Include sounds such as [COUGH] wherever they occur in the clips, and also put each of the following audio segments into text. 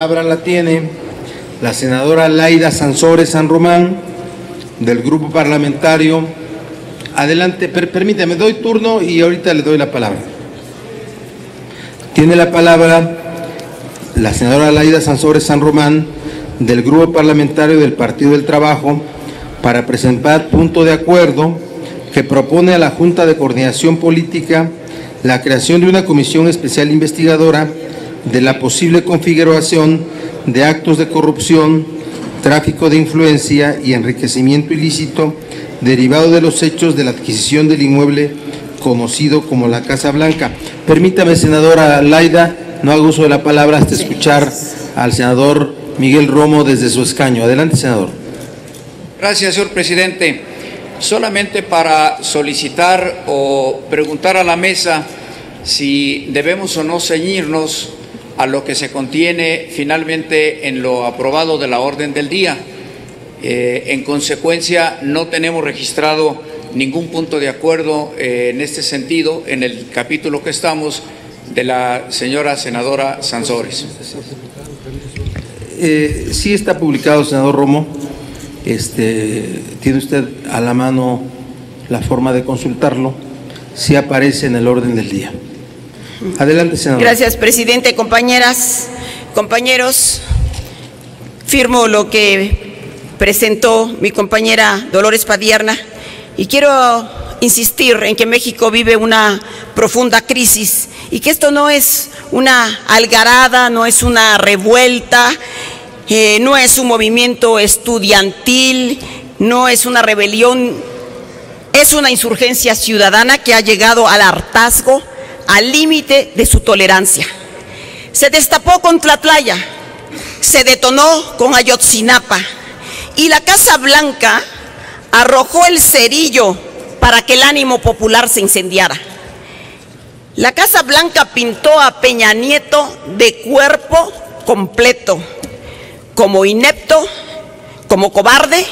palabra la tiene la senadora Laida Sansores San Román, del grupo parlamentario. Adelante, per, permítame, doy turno y ahorita le doy la palabra. Tiene la palabra la senadora Laida Sansores San Román, del grupo parlamentario del Partido del Trabajo, para presentar punto de acuerdo que propone a la Junta de Coordinación Política la creación de una comisión especial investigadora de la posible configuración de actos de corrupción, tráfico de influencia y enriquecimiento ilícito derivado de los hechos de la adquisición del inmueble conocido como la Casa Blanca. Permítame, senadora Laida, no hago uso de la palabra hasta escuchar al senador Miguel Romo desde su escaño. Adelante, senador. Gracias, señor presidente. Solamente para solicitar o preguntar a la mesa si debemos o no ceñirnos a lo que se contiene finalmente en lo aprobado de la orden del día. Eh, en consecuencia, no tenemos registrado ningún punto de acuerdo eh, en este sentido en el capítulo que estamos de la señora senadora Sansores. Eh, sí está publicado, senador Romo. Este, ¿Tiene usted a la mano la forma de consultarlo? Sí aparece en el orden del día. Adelante, senador. Gracias, presidente. Compañeras, compañeros, firmo lo que presentó mi compañera Dolores Padierna y quiero insistir en que México vive una profunda crisis y que esto no es una algarada, no es una revuelta, eh, no es un movimiento estudiantil, no es una rebelión, es una insurgencia ciudadana que ha llegado al hartazgo al límite de su tolerancia. Se destapó con Tlatlaya, se detonó con Ayotzinapa y la Casa Blanca arrojó el cerillo para que el ánimo popular se incendiara. La Casa Blanca pintó a Peña Nieto de cuerpo completo, como inepto, como cobarde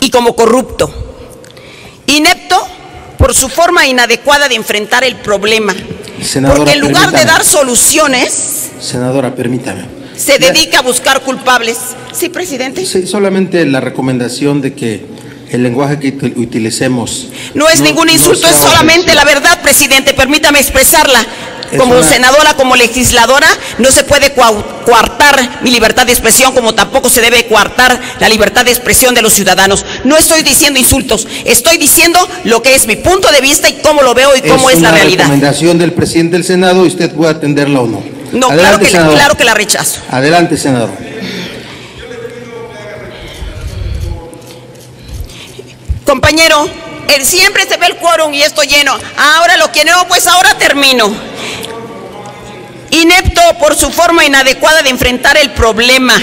y como corrupto. Inepto por su forma inadecuada de enfrentar el problema. Senadora, Porque en lugar de dar soluciones, Senadora, permítame. se dedica a buscar culpables. Sí, presidente. Sí, solamente la recomendación de que el lenguaje que util- utilicemos No es ningún insulto, es solamente la verdad, presidente. Permítame expresarla. Es Como una- senadora, como legisladora, no se puede coartar mi libertad de expresión, como tampoco se debe coartar la libertad de expresión de los ciudadanos. No estoy diciendo insultos, estoy diciendo lo que es mi punto de vista y cómo lo veo y cómo es, la una realidad. recomendación del presidente del Senado y usted puede atenderla o no. No, claro que, claro que la rechazo. Adelante, senador. Compañero, el siempre se ve el quórum y esto lleno. Ahora lo que no, pues ahora termino. Inepto por su forma inadecuada de enfrentar el problema.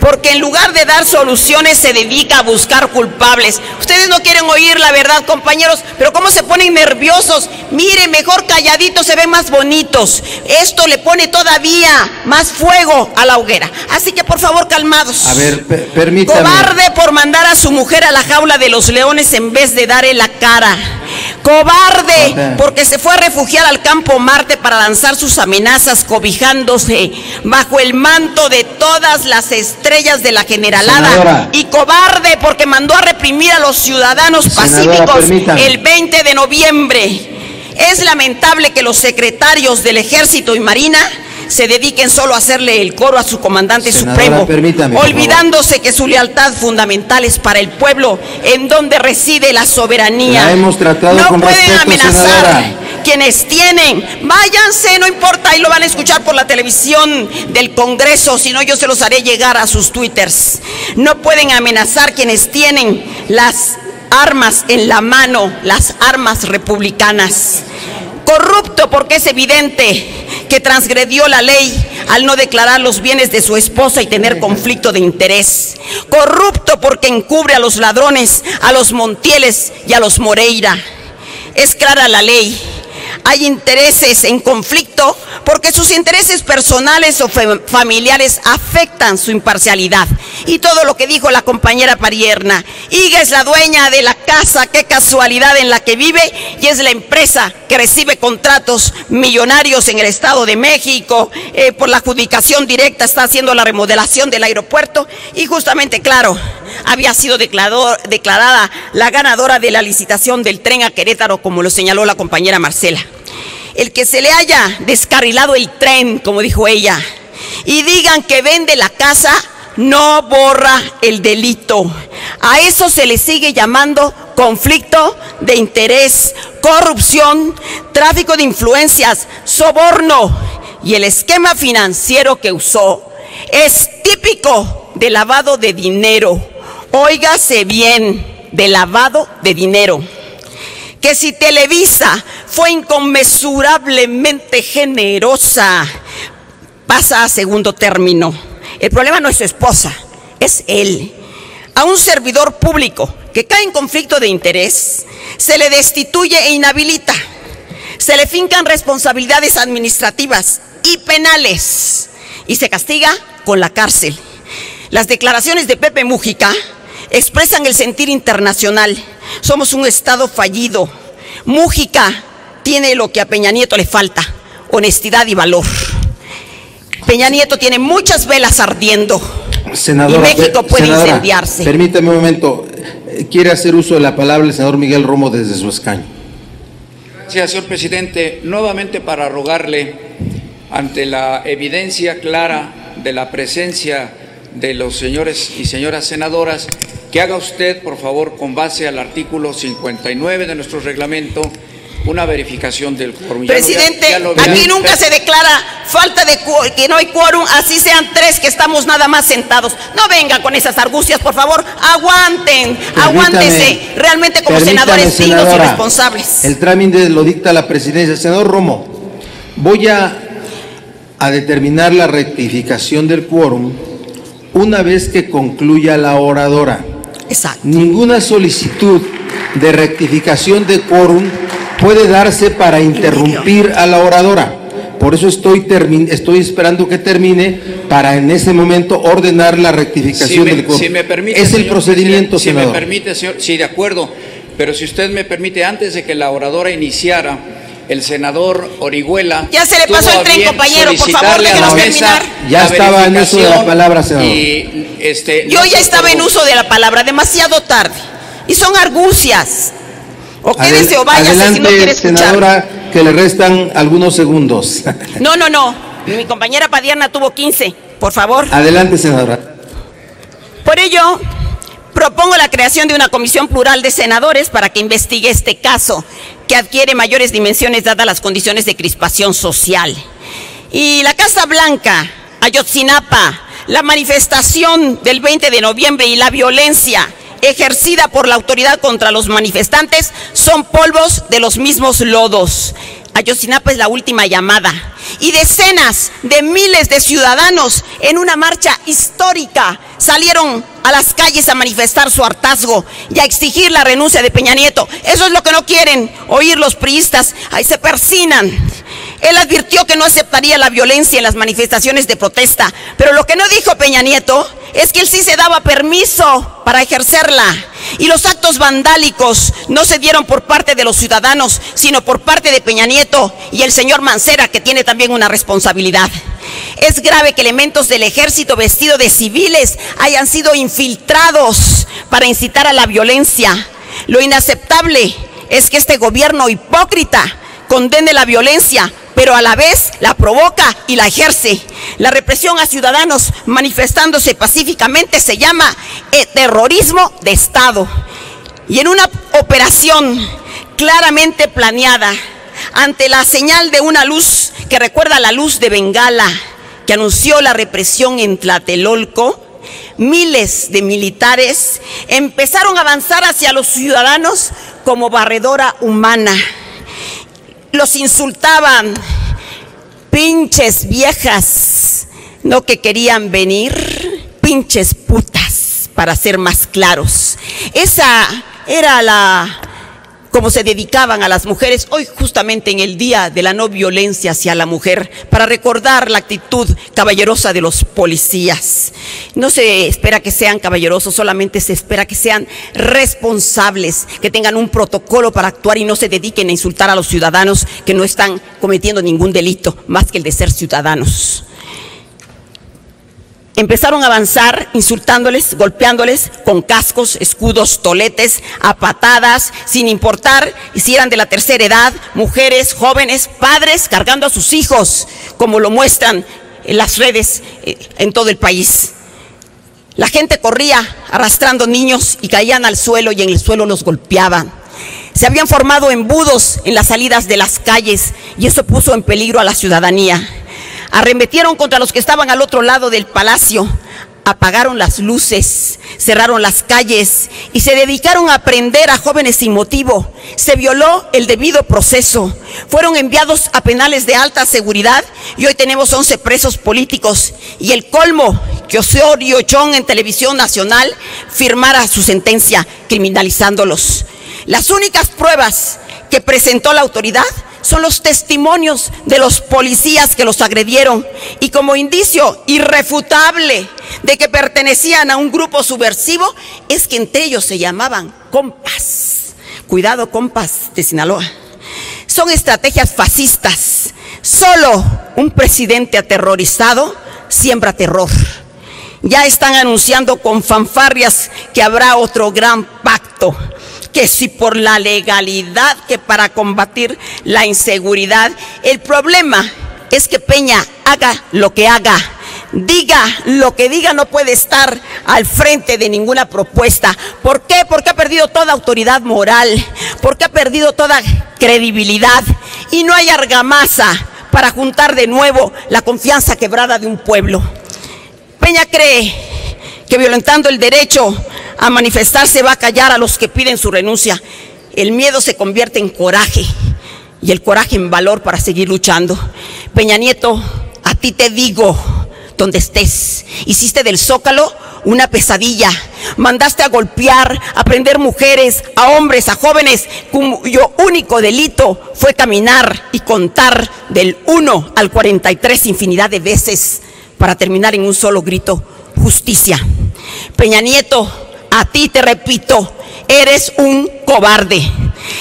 Porque en lugar de dar soluciones se dedica a buscar culpables. Ustedes no quieren oír la verdad, compañeros, pero cómo se ponen nerviosos. Mire, mejor calladitos se ven más bonitos. Esto le pone todavía más fuego a la hoguera. Así que por favor, calmados. A ver, pe- permítame. Cobarde por mandar a su mujer a la jaula de los leones en vez de darle la cara. Cobarde porque se fue a refugiar al campo Marte para lanzar sus amenazas cobijándose bajo el manto de todas las estrellas de la generalada. Senadora. Y cobarde porque mandó a reprimir a los ciudadanos Senadora, pacíficos permítame. el 20 de noviembre. Es lamentable que los secretarios del ejército y marina se dediquen solo a hacerle el coro a su comandante Senadora, supremo, olvidándose que su lealtad fundamental es para el pueblo en donde reside la soberanía. La hemos tratado no con pueden respeto, amenazar senadora. quienes tienen. Váyanse, no importa, ahí lo van a escuchar por la televisión del Congreso, si no yo se los haré llegar a sus twitters. No pueden amenazar quienes tienen las armas en la mano, las armas republicanas. Corrupto porque es evidente que transgredió la ley al no declarar los bienes de su esposa y tener conflicto de interés. Corrupto porque encubre a los ladrones, a los Montieles y a los Moreira. Es clara la ley. Hay intereses en conflicto porque sus intereses personales o familiares afectan su imparcialidad. Y todo lo que dijo la compañera Parierna, Iga es la dueña de la casa, qué casualidad en la que vive, y es la empresa que recibe contratos millonarios en el Estado de México, eh, por la adjudicación directa está haciendo la remodelación del aeropuerto, y justamente, claro, había sido declarada la ganadora de la licitación del tren a Querétaro, como lo señaló la compañera Marcela. El que se le haya descarrilado el tren, como dijo ella, y digan que vende la casa, no borra el delito. A eso se le sigue llamando conflicto de interés, corrupción, tráfico de influencias, soborno y el esquema financiero que usó es típico de lavado de dinero. Óigase bien, de lavado de dinero. Que si Televisa fue inconmensurablemente generosa, pasa a segundo término. El problema no es su esposa, es él. A un servidor público que cae en conflicto de interés, se le destituye e inhabilita. Se le fincan responsabilidades administrativas y penales y se castiga con la cárcel. Las declaraciones de Pepe Mújica expresan el sentir internacional. Somos un Estado fallido. Mújica tiene lo que a Peña Nieto le falta, honestidad y valor. Peña Nieto tiene muchas velas ardiendo. Senadora, y México puede incendiarse. Permítame un momento. Quiere hacer uso de la palabra el senador Miguel Romo desde su escaño. Gracias, señor presidente. Nuevamente para rogarle, ante la evidencia clara de la presencia de los señores y señoras senadoras, que haga usted, por favor, con base al artículo 59 de nuestro reglamento, una verificación del quórum. Presidente, aquí nunca se declara falta de que no hay quórum, así sean tres que estamos nada más sentados. No vengan con esas argucias, por favor, aguanten, aguántense realmente como senadores dignos y responsables. El trámite lo dicta la presidencia. Senador Romo, voy a, a determinar la rectificación del quórum una vez que concluya la oradora. Exacto. Ninguna solicitud de rectificación de quórum puede darse para interrumpir a la oradora. Por eso estoy, estoy esperando que termine para en ese momento ordenar la rectificación del quórum. Si me permite, es el procedimiento, si me permite, señor, sí, de acuerdo. Pero si usted me permite, antes de que la oradora iniciara, el senador Orihuela. Ya se le pasó el tren, compañero, por favor, déjenos terminar. Ya estaba en uso de la palabra, senador. este, Yo ya estaba en uso de la palabra, demasiado tarde. Y son argucias. O quédese o váyase si no quiere escuchar. senadora, que le restan algunos segundos. [LAUGHS] No, no, no. Mi compañera Padierna tuvo 15. Por favor. Adelante, senadora. Por ello, propongo la creación de una comisión plural de senadores para que investigue este caso, que adquiere mayores dimensiones dadas las condiciones de crispación social. Y la Casa Blanca, Ayotzinapa, la manifestación del 20 de noviembre y la violencia ejercida por la autoridad contra los manifestantes son polvos de los mismos lodos. Ayotzinapa es la última llamada. Y decenas de miles de ciudadanos en una marcha histórica salieron a las calles a manifestar su hartazgo y a exigir la renuncia de Peña Nieto. Eso es lo que no quieren oír los priistas. Ahí se persinan. Él advirtió que no aceptaría la violencia en las manifestaciones de protesta, pero lo que no dijo Peña Nieto es que él sí se daba permiso para ejercerla. Y los actos vandálicos no se dieron por parte de los ciudadanos, sino por parte de Peña Nieto y el señor Mancera, que tiene también una responsabilidad. Es grave que elementos del ejército vestido de civiles hayan sido infiltrados para incitar a la violencia. Lo inaceptable es que este gobierno hipócrita condene la violencia, pero a la vez la provoca y la ejerce. La represión a ciudadanos manifestándose pacíficamente se llama eh, terrorismo de Estado. Y en una operación claramente planeada, ante la señal de una luz que recuerda la luz de Bengala, que anunció la represión en Tlatelolco, miles de militares empezaron a avanzar hacia los ciudadanos como barredora humana los insultaban, pinches viejas, no que querían venir, pinches putas, para ser más claros. Esa era la como se dedicaban a las mujeres, hoy justamente en el Día de la No Violencia hacia la Mujer, para recordar la actitud caballerosa de los policías. No se espera que sean caballerosos, solamente se espera que sean responsables, que tengan un protocolo para actuar y no se dediquen a insultar a los ciudadanos que no están cometiendo ningún delito más que el de ser ciudadanos. Empezaron a avanzar insultándoles, golpeándoles con cascos, escudos, toletes, a patadas, sin importar si eran de la tercera edad, mujeres, jóvenes, padres, cargando a sus hijos, como lo muestran en las redes eh, en todo el país. La gente corría arrastrando niños y caían al suelo y en el suelo los golpeaban. Se habían formado embudos en las salidas de las calles y eso puso en peligro a la ciudadanía. Arremetieron contra los que estaban al otro lado del palacio, apagaron las luces, cerraron las calles y se dedicaron a prender a jóvenes sin motivo. Se violó el debido proceso. Fueron enviados a penales de alta seguridad y hoy tenemos 11 presos políticos. Y el colmo, que Osorio Chong en televisión nacional firmara su sentencia criminalizándolos. Las únicas pruebas que presentó la autoridad son los testimonios de los policías que los agredieron y como indicio irrefutable de que pertenecían a un grupo subversivo es que entre ellos se llamaban compas. Cuidado, compas de Sinaloa. Son estrategias fascistas. Solo un presidente aterrorizado siembra terror. Ya están anunciando con fanfarrias que habrá otro gran pacto que si por la legalidad, que para combatir la inseguridad, el problema es que Peña haga lo que haga, diga lo que diga, no puede estar al frente de ninguna propuesta. ¿Por qué? Porque ha perdido toda autoridad moral, porque ha perdido toda credibilidad y no hay argamasa para juntar de nuevo la confianza quebrada de un pueblo. Peña cree que violentando el derecho a manifestarse va a callar a los que piden su renuncia. El miedo se convierte en coraje y el coraje en valor para seguir luchando. Peña Nieto, a ti te digo, donde estés, hiciste del zócalo una pesadilla. Mandaste a golpear, a prender mujeres, a hombres, a jóvenes, cuyo único delito fue caminar y contar del 1 al 43 infinidad de veces para terminar en un solo grito, justicia. Peña Nieto, a ti te repito, eres un cobarde.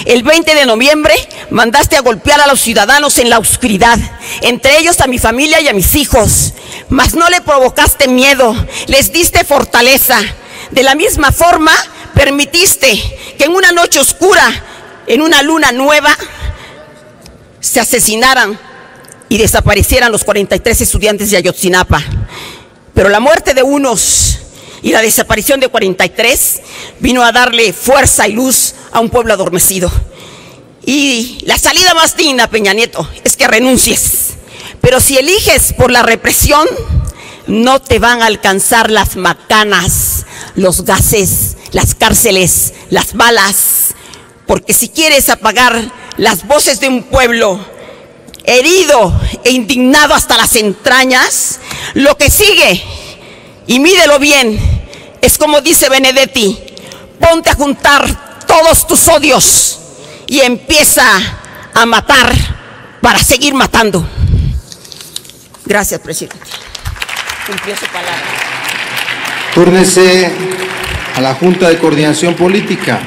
El 20 de noviembre mandaste a golpear a los ciudadanos en la oscuridad, entre ellos a mi familia y a mis hijos, mas no le provocaste miedo, les diste fortaleza. De la misma forma, permitiste que en una noche oscura, en una luna nueva, se asesinaran y desaparecieran los 43 estudiantes de Ayotzinapa. Pero la muerte de unos y la desaparición de 43 vino a darle fuerza y luz a un pueblo adormecido. Y la salida más digna, Peña Nieto, es que renuncies. Pero si eliges por la represión, no te van a alcanzar las macanas, los gases, las cárceles, las balas. Porque si quieres apagar las voces de un pueblo herido e indignado hasta las entrañas, lo que sigue, y mídelo bien, es como dice Benedetti, ponte a juntar todos tus odios y empieza a matar para seguir matando. Gracias, presidente. Cumplió su palabra. Túrnese a la Junta de Coordinación Política.